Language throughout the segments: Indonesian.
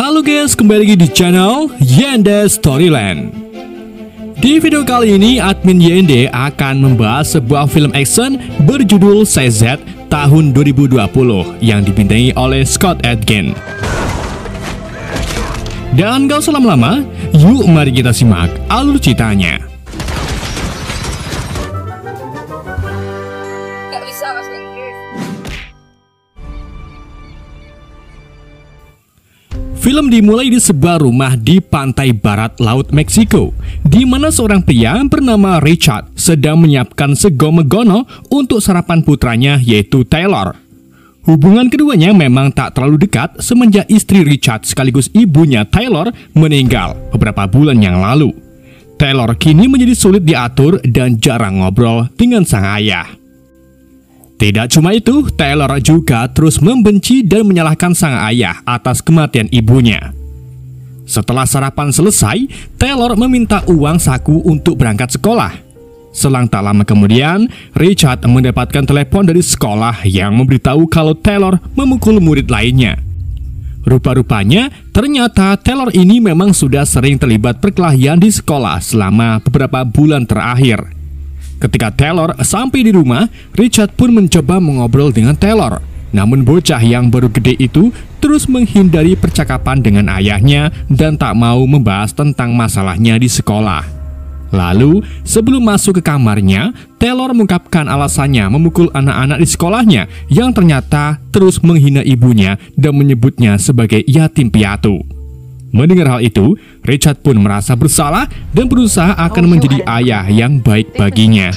Halo guys, kembali lagi di channel Yende Storyland. Di video kali ini, admin YND akan membahas sebuah film action berjudul CZ tahun 2020 yang dibintangi oleh Scott Adkin. Dan gak usah lama-lama, yuk mari kita simak alur ceritanya. Film dimulai di sebuah rumah di pantai barat Laut Meksiko, di mana seorang pria bernama Richard sedang menyiapkan segomegono untuk sarapan putranya yaitu Taylor. Hubungan keduanya memang tak terlalu dekat semenjak istri Richard sekaligus ibunya Taylor meninggal beberapa bulan yang lalu. Taylor kini menjadi sulit diatur dan jarang ngobrol dengan sang ayah. Tidak cuma itu, Taylor juga terus membenci dan menyalahkan sang ayah atas kematian ibunya. Setelah sarapan selesai, Taylor meminta uang saku untuk berangkat sekolah. Selang tak lama kemudian, Richard mendapatkan telepon dari sekolah yang memberitahu kalau Taylor memukul murid lainnya. Rupa-rupanya, ternyata Taylor ini memang sudah sering terlibat perkelahian di sekolah selama beberapa bulan terakhir. Ketika Taylor sampai di rumah, Richard pun mencoba mengobrol dengan Taylor. Namun bocah yang baru gede itu terus menghindari percakapan dengan ayahnya dan tak mau membahas tentang masalahnya di sekolah. Lalu, sebelum masuk ke kamarnya, Taylor mengungkapkan alasannya memukul anak-anak di sekolahnya yang ternyata terus menghina ibunya dan menyebutnya sebagai yatim piatu. Mendengar hal itu, Richard pun merasa bersalah dan berusaha akan menjadi ayah yang baik baginya.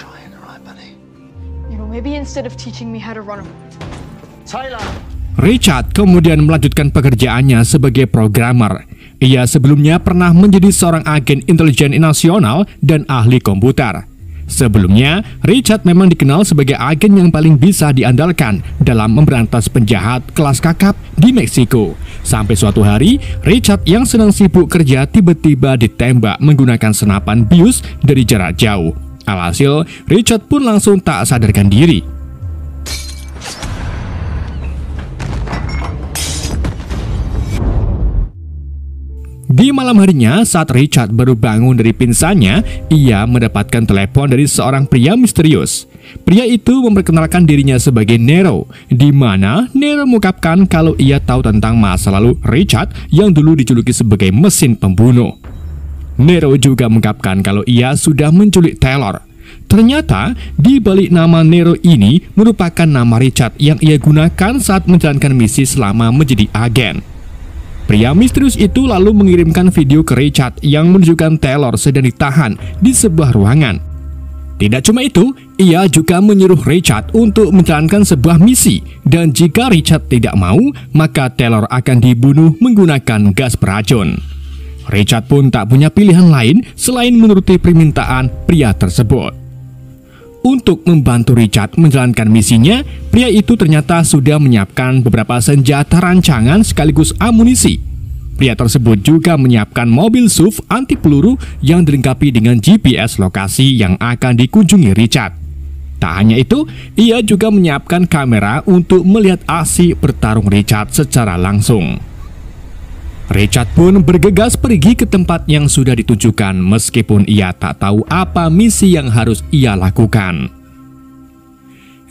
Richard kemudian melanjutkan pekerjaannya sebagai programmer. Ia sebelumnya pernah menjadi seorang agen intelijen nasional dan ahli komputer. Sebelumnya, Richard memang dikenal sebagai agen yang paling bisa diandalkan dalam memberantas penjahat kelas kakap di Meksiko. Sampai suatu hari, Richard yang sedang sibuk kerja tiba-tiba ditembak menggunakan senapan bius dari jarak jauh. Alhasil, Richard pun langsung tak sadarkan diri. Di malam harinya, saat Richard baru bangun dari pingsannya, ia mendapatkan telepon dari seorang pria misterius. Pria itu memperkenalkan dirinya sebagai Nero, di mana Nero mengungkapkan kalau ia tahu tentang masa lalu Richard yang dulu dijuluki sebagai mesin pembunuh. Nero juga mengungkapkan kalau ia sudah menculik Taylor. Ternyata, di balik nama Nero ini merupakan nama Richard yang ia gunakan saat menjalankan misi selama menjadi agen. Pria misterius itu lalu mengirimkan video ke Richard yang menunjukkan Taylor sedang ditahan di sebuah ruangan. Tidak cuma itu, ia juga menyuruh Richard untuk menjalankan sebuah misi dan jika Richard tidak mau, maka Taylor akan dibunuh menggunakan gas beracun. Richard pun tak punya pilihan lain selain menuruti permintaan pria tersebut. Untuk membantu Richard menjalankan misinya, pria itu ternyata sudah menyiapkan beberapa senjata rancangan sekaligus amunisi. Pria tersebut juga menyiapkan mobil SUV anti peluru yang dilengkapi dengan GPS lokasi yang akan dikunjungi Richard. Tak hanya itu, ia juga menyiapkan kamera untuk melihat aksi bertarung Richard secara langsung. Richard pun bergegas pergi ke tempat yang sudah ditunjukkan meskipun ia tak tahu apa misi yang harus ia lakukan.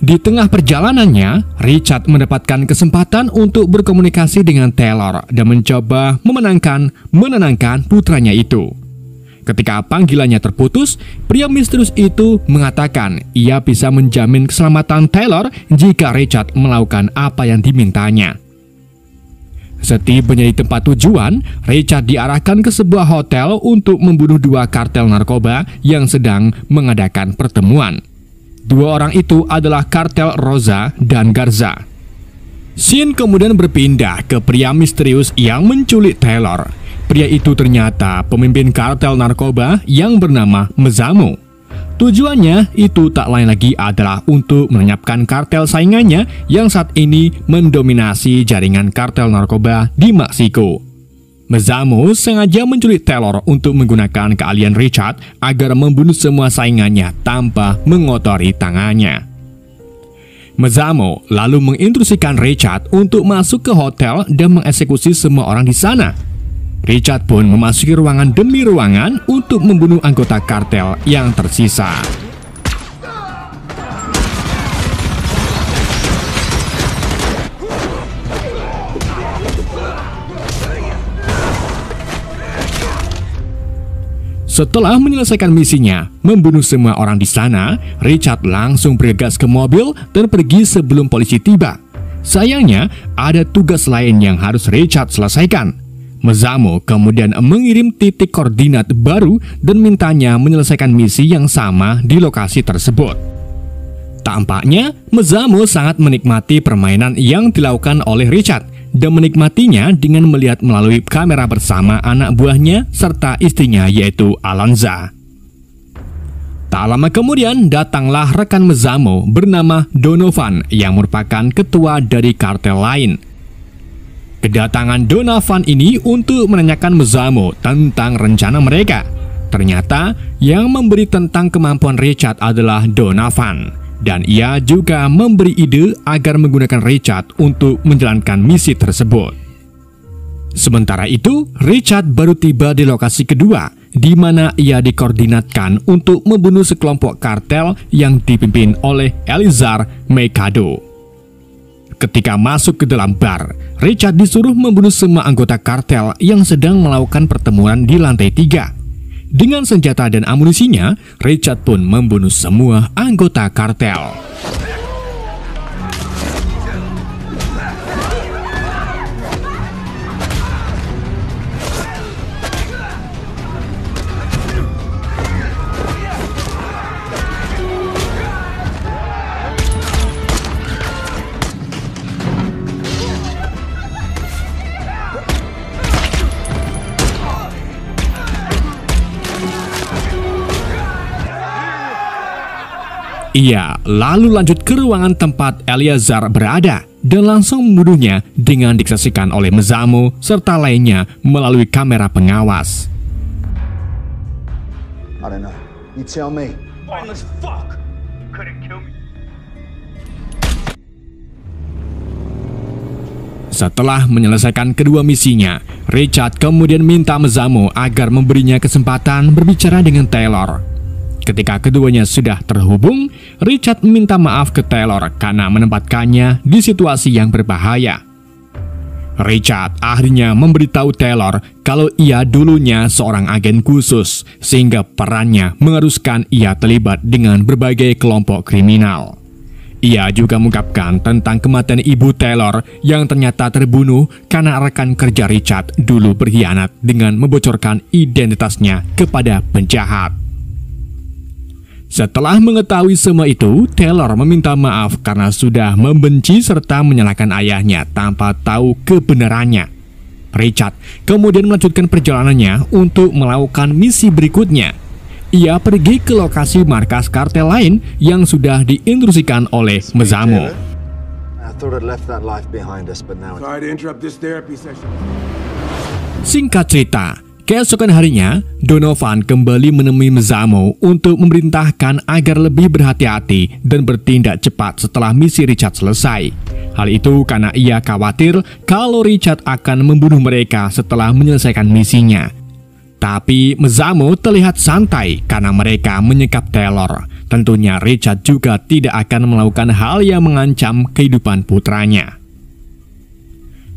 Di tengah perjalanannya, Richard mendapatkan kesempatan untuk berkomunikasi dengan Taylor dan mencoba memenangkan menenangkan putranya itu. Ketika panggilannya terputus, pria misterius itu mengatakan ia bisa menjamin keselamatan Taylor jika Richard melakukan apa yang dimintanya. Setibanya di tempat tujuan, Richard diarahkan ke sebuah hotel untuk membunuh dua kartel narkoba yang sedang mengadakan pertemuan. Dua orang itu adalah kartel Rosa dan Garza. Scene kemudian berpindah ke pria misterius yang menculik Taylor. Pria itu ternyata pemimpin kartel narkoba yang bernama Mezamo. Tujuannya itu tak lain lagi adalah untuk melenyapkan kartel saingannya yang saat ini mendominasi jaringan kartel narkoba di Meksiko. Mezamo sengaja menculik Taylor untuk menggunakan keahlian Richard agar membunuh semua saingannya tanpa mengotori tangannya. Mezamo lalu menginstruksikan Richard untuk masuk ke hotel dan mengeksekusi semua orang di sana. Richard pun memasuki ruangan demi ruangan untuk membunuh anggota kartel yang tersisa. Setelah menyelesaikan misinya, membunuh semua orang di sana, Richard langsung bergegas ke mobil dan pergi sebelum polisi tiba. Sayangnya, ada tugas lain yang harus Richard selesaikan. Mezamo kemudian mengirim titik koordinat baru dan mintanya menyelesaikan misi yang sama di lokasi tersebut. Tampaknya, Mezamo sangat menikmati permainan yang dilakukan oleh Richard dan menikmatinya dengan melihat melalui kamera bersama anak buahnya serta istrinya yaitu Alonza. Tak lama kemudian datanglah rekan Mezamo bernama Donovan yang merupakan ketua dari kartel lain. Kedatangan Donovan ini untuk menanyakan Mezamo tentang rencana mereka. Ternyata yang memberi tentang kemampuan Richard adalah Donovan dan ia juga memberi ide agar menggunakan Richard untuk menjalankan misi tersebut. Sementara itu, Richard baru tiba di lokasi kedua, di mana ia dikoordinatkan untuk membunuh sekelompok kartel yang dipimpin oleh Elizar Mekado. Ketika masuk ke dalam bar, Richard disuruh membunuh semua anggota kartel yang sedang melakukan pertemuan di lantai tiga. Dengan senjata dan amunisinya, Richard pun membunuh semua anggota kartel. Ia lalu lanjut ke ruangan tempat Eliazar berada dan langsung membunuhnya dengan disaksikan oleh Mezamo serta lainnya melalui kamera pengawas. I don't know. You tell me. Mindless fuck! Couldn't kill me. Setelah menyelesaikan kedua misinya, Richard kemudian minta Mezamo agar memberinya kesempatan berbicara dengan Taylor. Ketika keduanya sudah terhubung, Richard meminta maaf ke Taylor karena menempatkannya di situasi yang berbahaya. Richard akhirnya memberitahu Taylor kalau ia dulunya seorang agen khusus, sehingga perannya mengharuskan ia terlibat dengan berbagai kelompok kriminal. Ia juga mengungkapkan tentang kematian ibu Taylor yang ternyata terbunuh karena rekan kerja Richard dulu berkhianat dengan membocorkan identitasnya kepada penjahat. Setelah mengetahui semua itu, Taylor meminta maaf karena sudah membenci serta menyalahkan ayahnya tanpa tahu kebenarannya. Richard kemudian melanjutkan perjalanannya untuk melakukan misi berikutnya. Ia pergi ke lokasi markas kartel lain yang sudah diinstruksikan oleh Mezamo. Singkat cerita, Keesokan harinya, Donovan kembali menemui Mezamo untuk memerintahkan agar lebih berhati-hati dan bertindak cepat setelah misi Richard selesai. Hal itu karena ia khawatir kalau Richard akan membunuh mereka setelah menyelesaikan misinya. Tapi Mezamo terlihat santai karena mereka menyekap Taylor. Tentunya Richard juga tidak akan melakukan hal yang mengancam kehidupan putranya.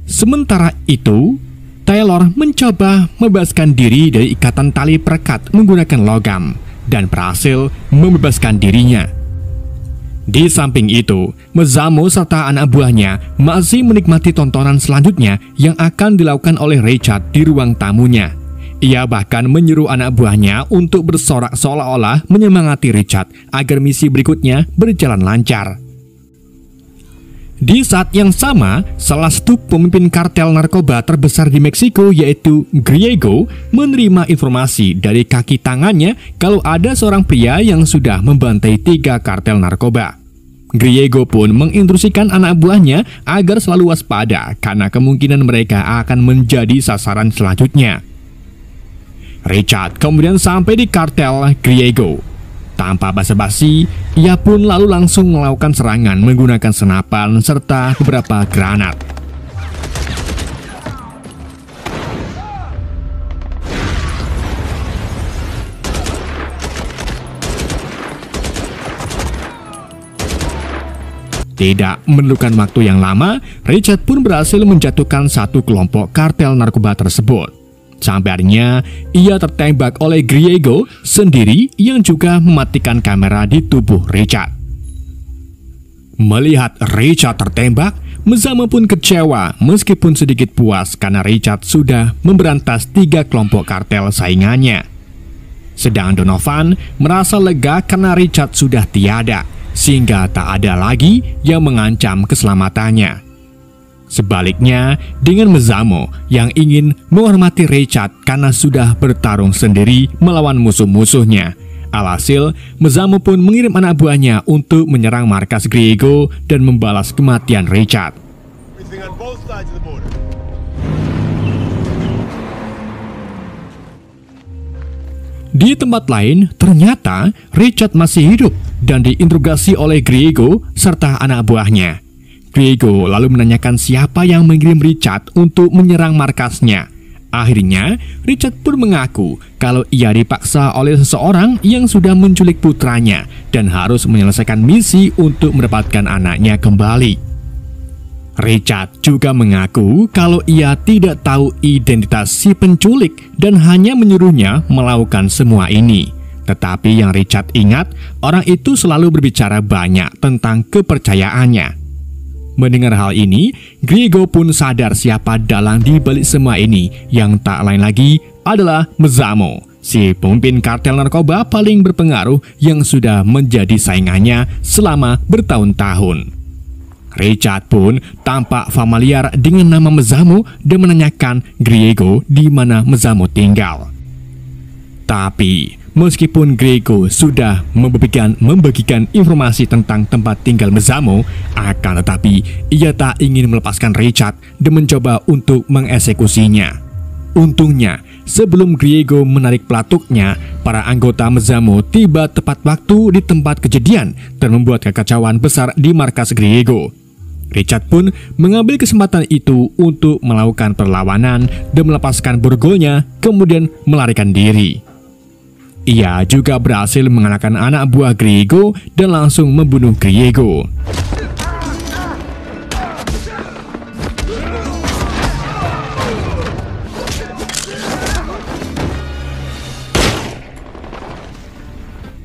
Sementara itu, Taylor mencoba membebaskan diri dari ikatan tali perekat menggunakan logam dan berhasil membebaskan dirinya. Di samping itu, Mezamo serta anak buahnya masih menikmati tontonan selanjutnya yang akan dilakukan oleh Richard di ruang tamunya. Ia bahkan menyuruh anak buahnya untuk bersorak seolah-olah menyemangati Richard agar misi berikutnya berjalan lancar. Di saat yang sama, salah satu pemimpin kartel narkoba terbesar di Meksiko yaitu Griego menerima informasi dari kaki tangannya kalau ada seorang pria yang sudah membantai tiga kartel narkoba. Griego pun menginstruksikan anak buahnya agar selalu waspada karena kemungkinan mereka akan menjadi sasaran selanjutnya. Richard kemudian sampai di kartel Griego Tanpa basa-basi, ia pun lalu langsung melakukan serangan menggunakan senapan serta beberapa granat. Tidak memerlukan waktu yang lama, Richard pun berhasil menjatuhkan satu kelompok kartel narkoba tersebut. Sampai ia tertembak oleh Griego sendiri yang juga mematikan kamera di tubuh Richard. Melihat Richard tertembak, Mezama pun kecewa meskipun sedikit puas karena Richard sudah memberantas tiga kelompok kartel saingannya. Sedang Donovan merasa lega karena Richard sudah tiada, sehingga tak ada lagi yang mengancam keselamatannya. Sebaliknya, dengan Mezamo yang ingin menghormati Richard karena sudah bertarung sendiri melawan musuh-musuhnya. Alhasil, Mezamo pun mengirim anak buahnya untuk menyerang markas Griego dan membalas kematian Richard. Di tempat lain, ternyata Richard masih hidup dan diinterogasi oleh Griego serta anak buahnya. Griego lalu menanyakan siapa yang mengirim Richard untuk menyerang markasnya. Akhirnya, Richard pun mengaku kalau ia dipaksa oleh seseorang yang sudah menculik putranya dan harus menyelesaikan misi untuk mendapatkan anaknya kembali. Richard juga mengaku kalau ia tidak tahu identitas si penculik dan hanya menyuruhnya melakukan semua ini. Tetapi yang Richard ingat, orang itu selalu berbicara banyak tentang kepercayaannya. Mendengar hal ini, Griego pun sadar siapa dalang di balik semua ini yang tak lain lagi adalah Mezamo, si pemimpin kartel narkoba paling berpengaruh yang sudah menjadi saingannya selama bertahun-tahun. Richard pun tampak familiar dengan nama Mezamo dan menanyakan Griego di mana Mezamo tinggal. Tapi, meskipun Griego sudah membagikan, membagikan informasi tentang tempat tinggal Mezamo, akan tetapi ia tak ingin melepaskan Richard dan mencoba untuk mengeksekusinya. Untungnya, sebelum Griego menarik pelatuknya, para anggota Mezamo tiba tepat waktu di tempat kejadian dan membuat kekacauan besar di markas Griego. Richard pun mengambil kesempatan itu untuk melakukan perlawanan dan melepaskan borgolnya, kemudian melarikan diri. Ia juga berhasil mengalahkan anak buah Griego dan langsung membunuh Griego.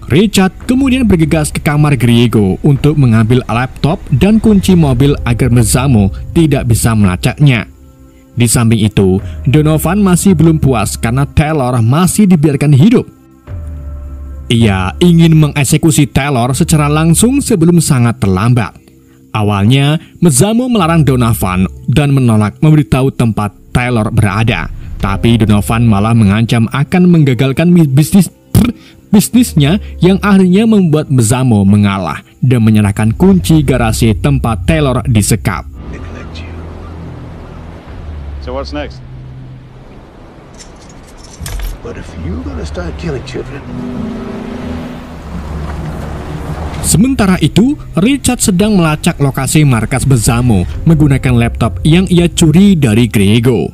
Richard kemudian bergegas ke kamar Griego untuk mengambil laptop dan kunci mobil agar Mezamo tidak bisa melacaknya. Di samping itu, Donovan masih belum puas karena Taylor masih dibiarkan hidup. Ia ingin mengeksekusi Taylor secara langsung sebelum sangat terlambat. Awalnya, Mezamo melarang Donovan dan menolak memberitahu tempat Taylor berada. Tapi Donovan malah mengancam akan menggagalkan bisnis bisnisnya yang akhirnya membuat Mezamo mengalah dan menyerahkan kunci garasi tempat Taylor disekap. So what's next? But if you're gonna start killing children, Sementara itu, Richard sedang melacak lokasi markas Bezamo menggunakan laptop yang ia curi dari Grego.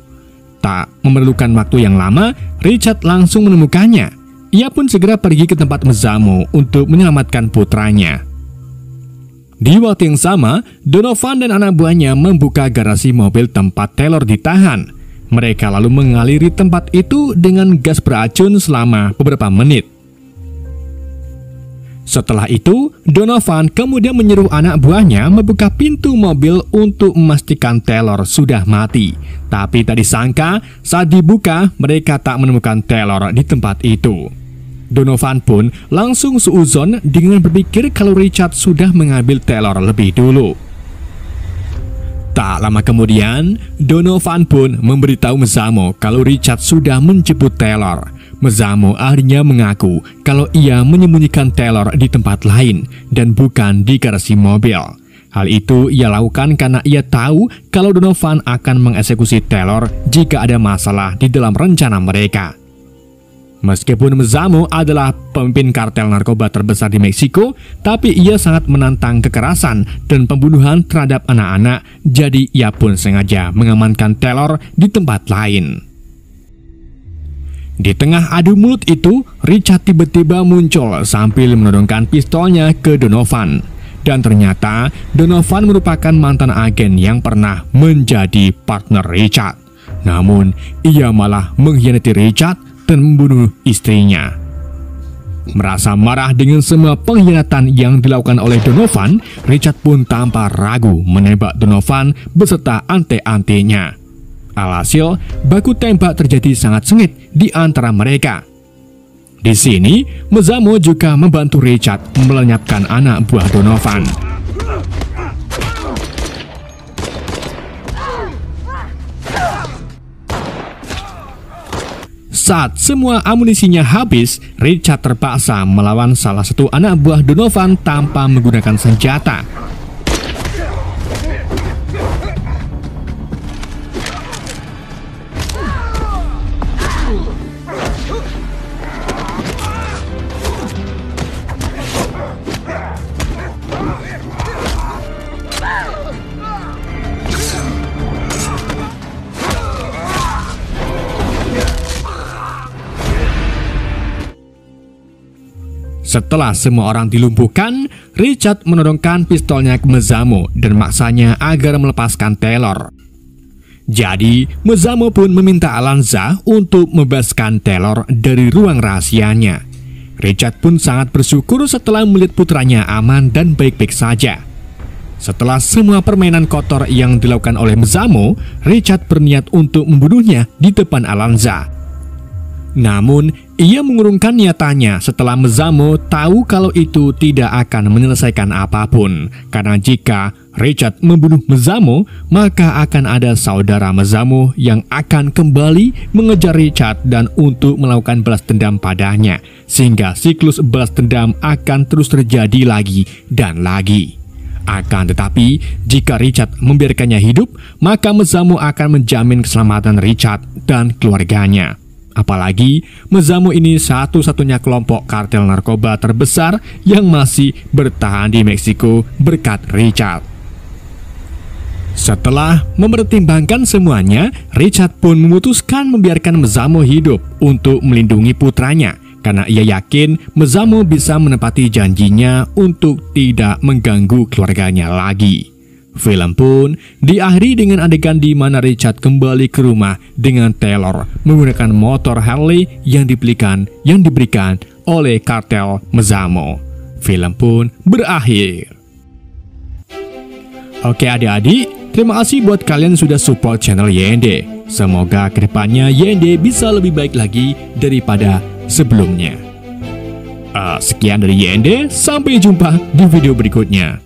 Tak memerlukan waktu yang lama, Richard langsung menemukannya. Ia pun segera pergi ke tempat Mezamo untuk menyelamatkan putranya. Di waktu yang sama, Donovan dan anak buahnya membuka garasi mobil tempat Taylor ditahan. Mereka lalu mengaliri tempat itu dengan gas beracun selama beberapa menit. Setelah itu, Donovan kemudian menyuruh anak buahnya membuka pintu mobil untuk memastikan Taylor sudah mati. Tapi tak disangka, saat dibuka, mereka tak menemukan Taylor di tempat itu. Donovan pun langsung seuzon dengan berpikir kalau Richard sudah mengambil Taylor lebih dulu. Tak lama kemudian, Donovan pun memberitahu Mezamo kalau Richard sudah menjemput Taylor. Mezamo akhirnya mengaku kalau ia menyembunyikan Taylor di tempat lain dan bukan di garasi mobil. Hal itu ia lakukan karena ia tahu kalau Donovan akan mengeksekusi Taylor jika ada masalah di dalam rencana mereka. Meskipun Mezamo adalah pemimpin kartel narkoba terbesar di Meksiko, tapi ia sangat menantang kekerasan dan pembunuhan terhadap anak-anak, jadi ia pun sengaja mengamankan Taylor di tempat lain. Di tengah adu mulut itu, Richard tiba-tiba muncul sambil menodongkan pistolnya ke Donovan. Dan ternyata Donovan merupakan mantan agen yang pernah menjadi partner Richard. Namun, ia malah mengkhianati Richard dan membunuh istrinya. Merasa marah dengan semua pengkhianatan yang dilakukan oleh Donovan, Richard pun tanpa ragu menembak Donovan beserta ante-antenya. Alhasil, baku tembak terjadi sangat sengit di antara mereka. Di sini, Mezamo juga membantu Richard melenyapkan anak buah Donovan. Saat semua amunisinya habis, Richard terpaksa melawan salah satu anak buah Donovan tanpa menggunakan senjata. Setelah semua orang dilumpuhkan, Richard menodongkan pistolnya ke Mezamo dan maksanya agar melepaskan Taylor. Jadi, Mezamo pun meminta Alanza untuk membebaskan Taylor dari ruang rahasianya. Richard pun sangat bersyukur setelah melihat putranya aman dan baik-baik saja. Setelah semua permainan kotor yang dilakukan oleh Mezamo, Richard berniat untuk membunuhnya di depan Alanza. Namun, ia mengurungkan niatannya setelah Mezamo tahu kalau itu tidak akan menyelesaikan apa pun. Karena jika Richard membunuh Mezamo, maka akan ada saudara Mezamo yang akan kembali mengejar Richard dan untuk melakukan balas dendam padanya. Sehingga siklus balas dendam akan terus terjadi lagi dan lagi. Akan tetapi, jika Richard membiarkannya hidup, maka Mezamo akan menjamin keselamatan Richard dan keluarganya. Apalagi Mezamo ini satu-satunya kelompok kartel narkoba terbesar yang masih bertahan di Meksiko berkat Richard. Setelah mempertimbangkan semuanya, Richard pun memutuskan membiarkan Mezamo hidup untuk melindungi putranya karena ia yakin Mezamo bisa menepati janjinya untuk tidak mengganggu keluarganya lagi. Film pun diakhiri dengan adegan di mana Richard kembali ke rumah dengan Taylor menggunakan motor Harley yang dibelikan yang diberikan oleh kartel Mezamo. Film pun berakhir. Oke adik-adik, terima kasih buat kalian sudah support channel YND. Semoga ke depannya YND bisa lebih baik lagi daripada sebelumnya. Uh, sekian dari YND, sampai jumpa di video berikutnya.